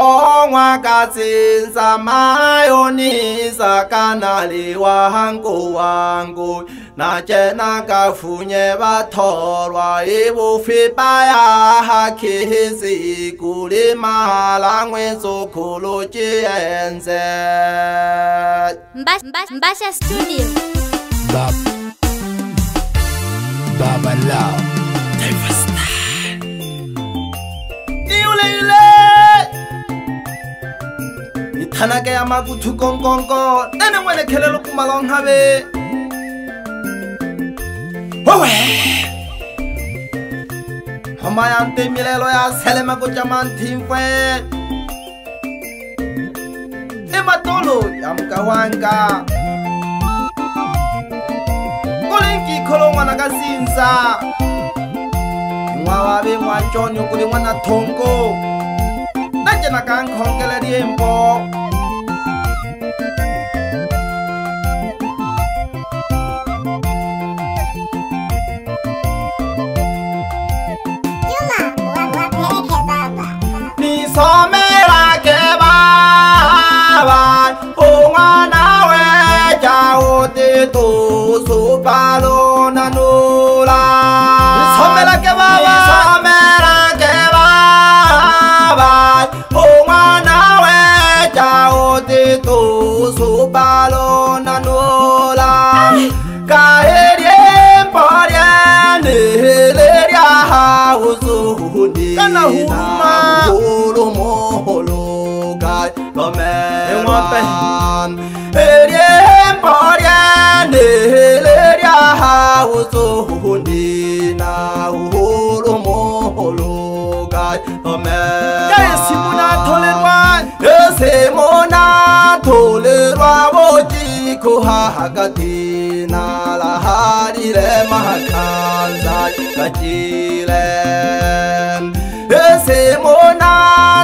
onwa kasi nsamayonisa kanali wa hanku wangu na cena ka funye batholwa hi vufipa ya hakhisi kuli mahalang'wetso khulu cienze mbasha studio Bab. Baba Love. Devastar. Iule, iule. thanake ya makuthukonkonko ene ngwene khelelo kumala wa nkgabe owe gomayang temelelo ya selemako tša manthimfe e matolo ya moka wanka koleng ke ikgolo ngwana ka sinsa ngwa wabe ngwa tsone kole ngwana thonko na ke na ka nkgonkele diempo somera ke baba ungana we cha uti tu supalo nanula somera ke baba somera ke baba ungana we cha uti tu supalo nanula ka eri emporiane leria ha uzu hudi kana ngomelan erie mporie nehelerie aha ụzọ ndị na uhuru mụhụrụ ga omeeze mụ na tụlerụ abụ jiko ha agadi n'ala ha rire maka nza gajire eze mụ na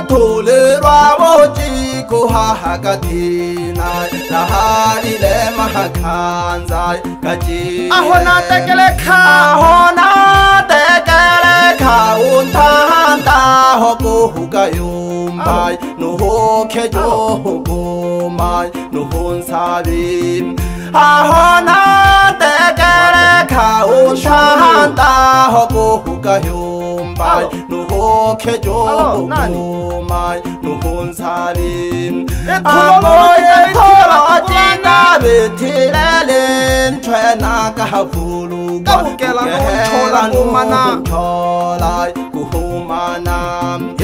tụlerụ abụ jiko ko hahakatina lahalilema hakhanza kati aho na tekele kha aho na tekele kha untanta ho ko huka yumba no ho ke jo ho ko mai no ho nsabi aho na tekele kha untanta ho ko huka yumba ke jokuguma nubunzani amoye ikora atina betilele ntwena kahavuluka kukela nokuthola numana thola kuhumana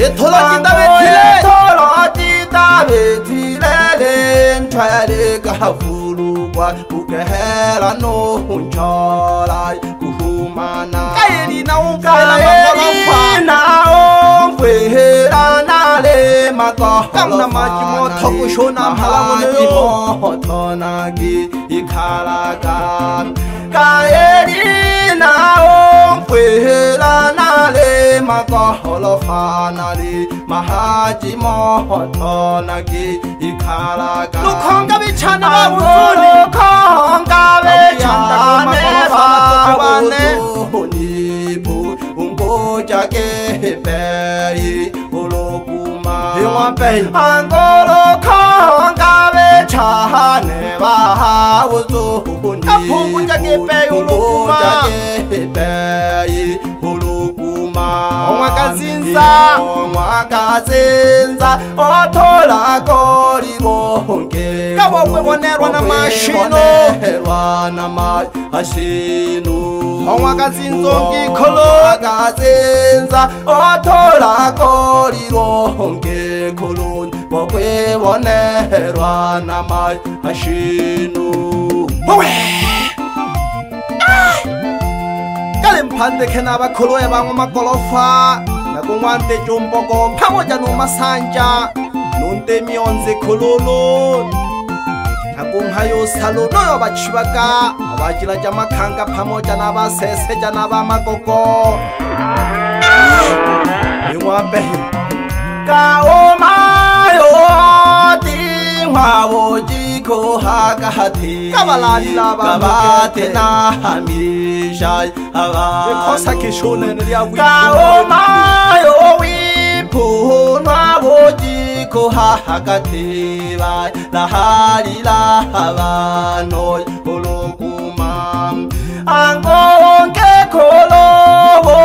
ithola kinda betilele ithola atina betilele ntwena kahavulukwa kukehela nohunjola kamna majimo thoku shonam halamone mahajimo zvimwapenyu angoroko ngave chahane vahauzu uuipeiulukumaipei uluguma omwakazinza omwakazinza otholako livonge kavokwivonerwa na mashinoelwa na mashinu omwakazinzongikolokazinza otholako livonge ekholoni kwakwibonerwa namay ashinu kale mphande khe na bakholoe bangwe makolofa nakongwante tsompoko phamo jaanong masantša nonte meyonse kgololo nakong ga yosalo no yo batšhiba ka ga ba tsela tša makganka phamo jana ba sese jana ba makoko engwapee kaoma yoatinhwavo jiko hakahati kavalalavavate na hamisa kaoma yo wipunwavo jiko hakati va lahalila havano olokuma angonke kolovo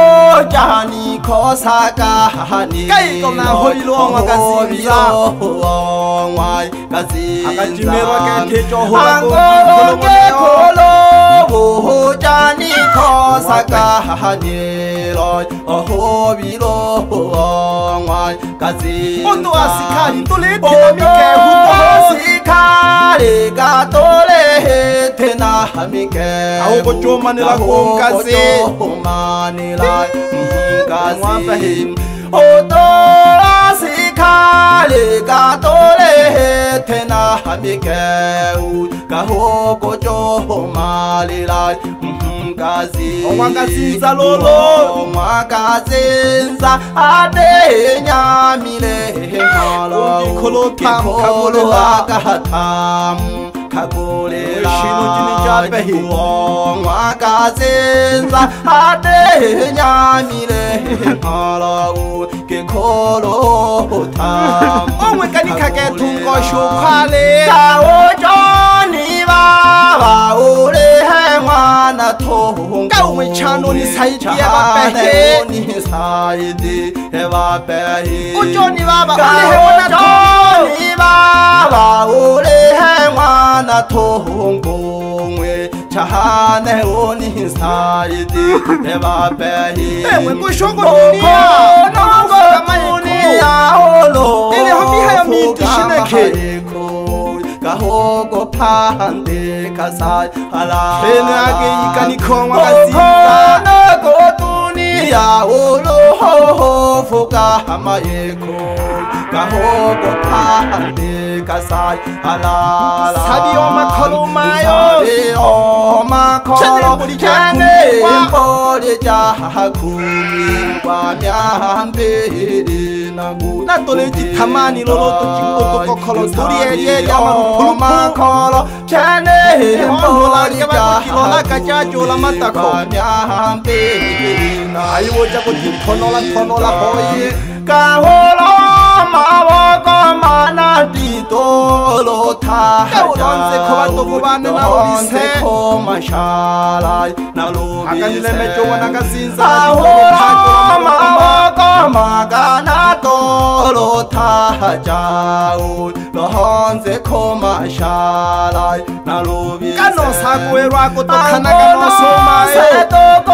jani khosa ka hani kai koma hoilo wa kazibia wa ngwai kazi akajimerwa ke tetjo ho ngolo ngolo 호호자니 거사가하니로 어호비로엉와까지 온도 아시카리 또래 대나미케 후보시카리가 또래 대나미케 아오고 쪼마니라 공까지 쪼마니라 공까지 오도 kale ka tole hethe na hamikeu ka hoko jo malila mkazi mwakazinza mhm, lolo mwakazinza ade nyamile halo kolo kam kabolo akatamu akagorera kuonwa adenyamire nkarawu kekoro omwe kanikage ujoni babaaba ulihe mwana tuhungumwe cahane unisaidi evabehiuuuniyaulo gahogo pahande kasaye halaene akeyika nikhongwa kazina gotuni yauluhohofu kahama yeko gahogo pahande kasaye halala sabio makolo mayo sabio makolo kene mpole jahakumi kwa miambere Na lolo e nato lejitamani lolotokimuotokokolo tolielieyamanupulupulmakolo caneheololakacacolamatako aiwocakotikhonolakhonolahoye kaholo amaboko mana ndidolota ndonzekobandokubanenaoiseko mashala naluaamaboko magana dolota hajau lohonzeko mashala nalubikanosakuwerwakotokanaganosomaedoko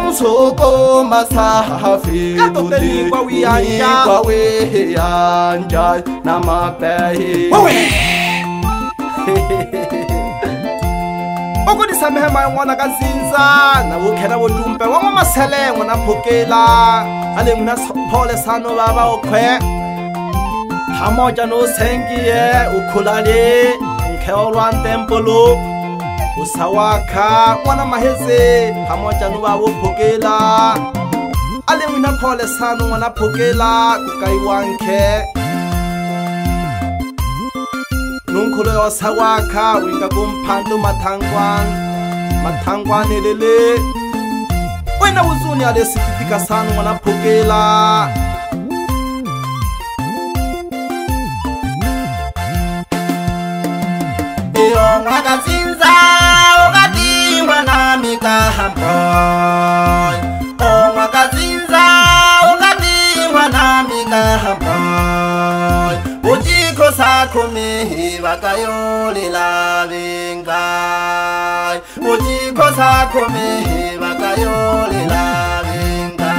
usuku masaha hafi kudi kwa wiyanja na mapeyi wewe ukuthi samehe mayongwana kazinza nawukhela wodumpe wangwamaselengo naphukela ale nguna pole sano baba ukhwe hamotya nosengiye ukhulale nkhewo lwantempolo usawakha mwana maheze pamoja nuvavo bhokela ale n'wina khwalesanu n'wana bhokela ku kayiwankhe nunkhulo ya usawakha winga ku mphantu mathangwani mathangwani lele wena wuzuni ale sikitika sanu n'wana bhokela Oh, my God, see. omwakazinza oh, ukatiwa namigahamba uchikosa kumihivakayolila vinga uchikosa kumihivakayolila vinga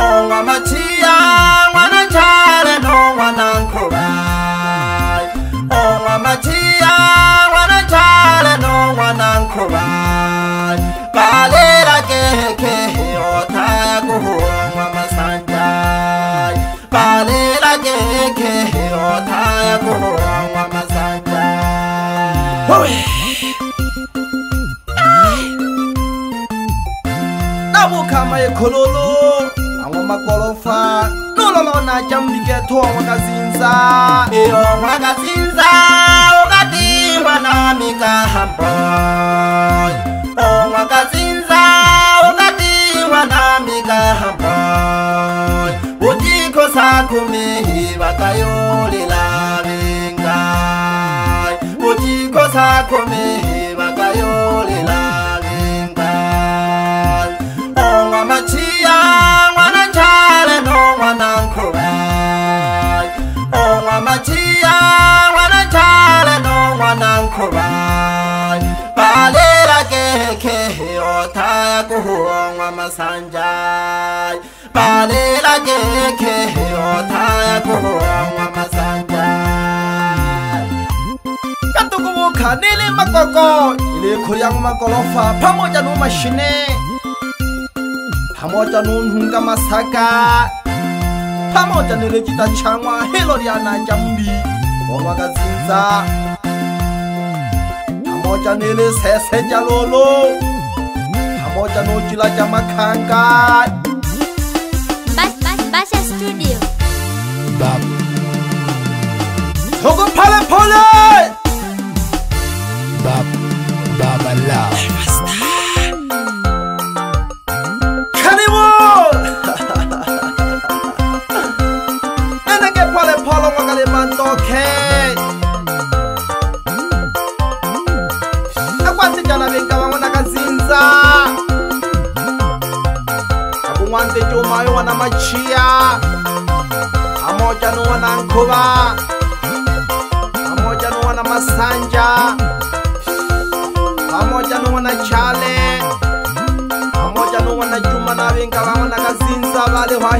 ongwamachiya mwanachale no mwanankuva ongwamachiya mwanachale no mwanankuva ኬኬ ሕይወታ ọnwa ወመሳንዳይ ባሌላ ኬኬ ሕይወታ ጉሁም ወመሳንዳይ ወይ nabu kama ekololo àwọn magolofa lololo na jambiketo wakazinza iyo wakazinza wakati wanamika hamboy o wakazinza makumi vakayolela vengai uchikosa kumi vakayolela vengai onwa machiya mwana nchale no mwana nkuvai onwa machiya mwana nchale no mwana nkuvai palela kehekehe otaya kuhuonwa masanjai palela ngeke yothayakuhoangamazanga katukubukhanile makoko ilikhuyang makolofa phamotyanu mashine phamotyanu nhunka masaka phamotyanu lecita changwa hilo liana jambi gowakazinza phamotyanu lisese jalolo phamotyanu cila jamakhanka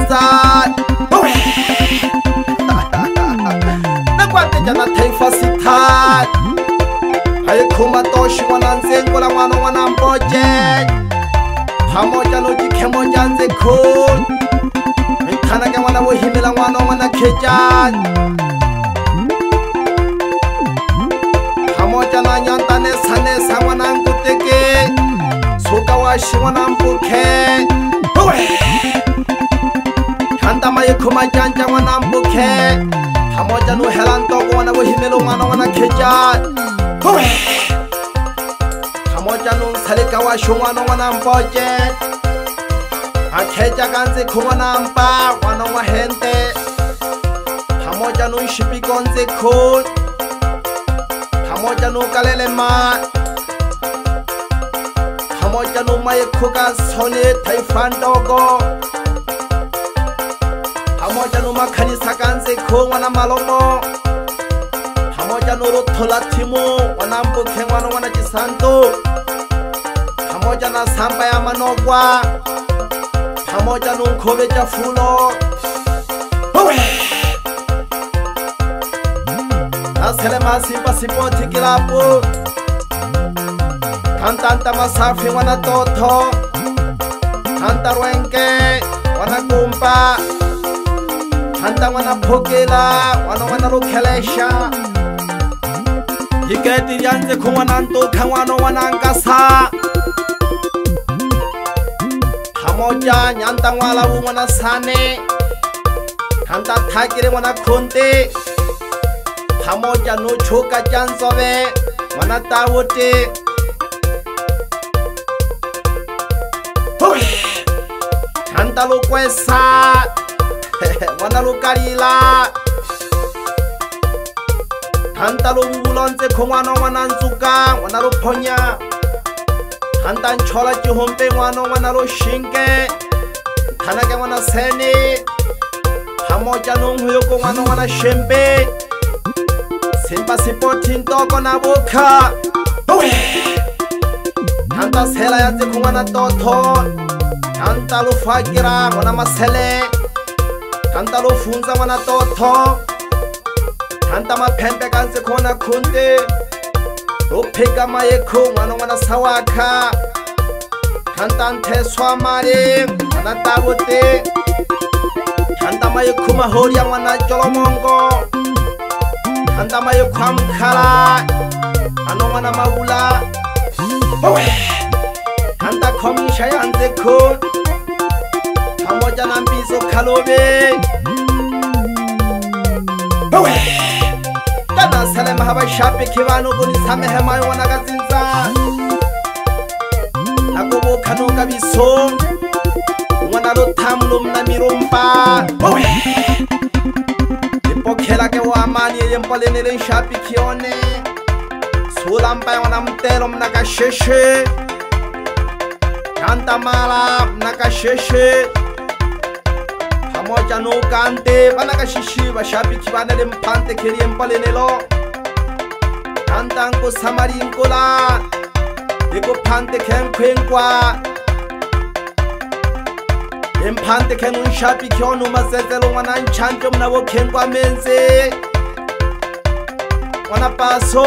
inzani nakwatejana taifa sithani ayikhuma e to xin'wana ndzingu lan'wana n'wana mbojeke phamoja no jikhemoja ndzi khuni ikhanake n'wana wo himela n'wana wan'wana khecani phamoja na nyanta nesanesa n'wana nkutekeni tshuka wa xin'wana mpukheni khantamaye khuma tyantya n'wana mbukhe khamotya no hela ntoko wana vuhimelo n'wana wana khecani kuwe khamotya no ntsheleka wa xon'wana n'wana mboce akhetya ka ndzi khuma na mpa n'wana wa hente khamotya no xipiko ndzi khu khamotya no kalele ma khamotya no maye khuka sone taifa ntoko gamojanomakhanisa kantsekgong ngwana malomo gamojanorothola thimo ngwanampokgeng ngwana ngwana disanto gamojana sampa ya manokwa gamojanong kgobetsa fulo asele masipa sipothi kelapo kantanta masafi ngwana totho kantarwenke ngwana kompa khanta ngwana phokela ngwana ngwana ro khelesha dikaeti diantse khongwana nto kha ngwana ngwana nka sa khamoja nyanta ngwala bo ngwana sane khanta thakire ngwana khonte khamoja no choka jansobe ngwana tawote khanta lo kwesa bona lokalila thanta lo bubulantse khongwana ngwana ntsuka ngwana lo phonya thanta ntshola ke hompe ngwana ngwana lo shinke thana ke ngwana sene hamo ja nong ho yoko ngwana ngwana shempe sempa sepothin toko na bokha thanta sela ya tse khongwana totho thanta lo fakira ngwana masele kanta lo funza mwana totho kanta maphembe kanse khona khunte lo phika mayekho mwana mwana sawakha kanta ntheswa mari mwana tabute kanta mayekho mahori ya mwana jolomongo kanta mayekho amkhala ano mwana mabula kanta khomisha yanze khona ya na mpiso khalobe Bawe Kana sale ma haba shape ke ba no boni same he ma yona ka tsinza Na go bo khano ka biso Mwana lo thamlo mna mirompa Bawe Ipokhela ke wa mani ye mpale ne le shape ke yone Sula mpa yona mtelo mna ka sheshe Kanta mala mna ka sheshe mocha no cante Bana ka shishi ba shabi ki bana le mpante Kheri empale nelo Tantan ko samari inko la Deko pante khen khen kwa Empante khen un shabi ki onu ma zezelo Wana nchanke mna wo khen kwa menze Wana paso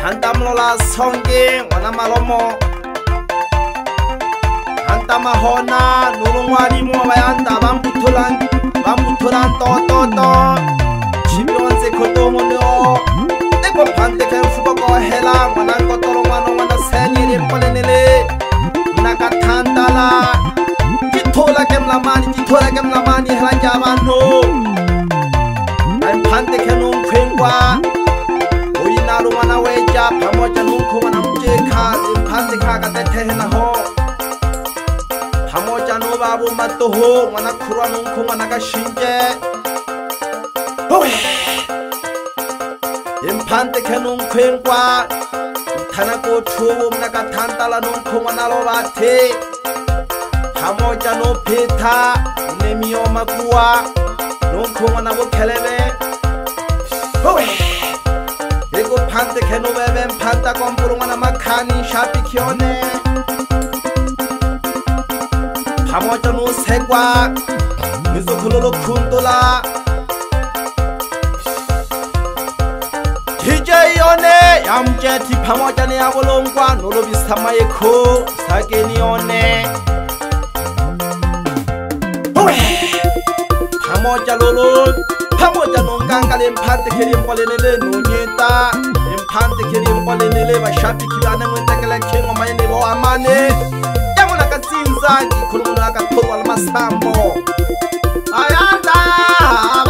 Tantan mlo la songe Wana malomo Wana malomo antamahona nurumwarimo bayanda bamuthola bamuthola tototo jimionse kotomo no eko pande ke fuko ko hela mwana ko toro mwana mwana seni re polenele naka thandala kithola ke mlamani kithola ke mlamani hela ke abantu pande ke no mphengwa uyinalo mwana wecha pamoja nokhona mo matogo ngwana kgorwanong kgo ngwana ka shinke emphante kgenong kgweng kwa nthanako thobo mna ka thantalanong kgo ngwana lobathe gamo jano phetha nemiomakua nong kgo ngwana bokgelebe e ko phante kgenobebe mphanta kwamporo ngwana makgani shapi kyone gamotsa no sekwa lesekgolo lo khuntola dj yone yamtsethi phamotsane ya bolonkwa nolobisa maekho sakeni yone phamotsa lolo phamotsa nonkanka le mphante ke dinkgolene le nonyeta emphante ke dinkgolene le bashapikhi ba nengwe tekelakgengo maenebo amane ngizangikhulumela kakhulu walamasambo ayandaba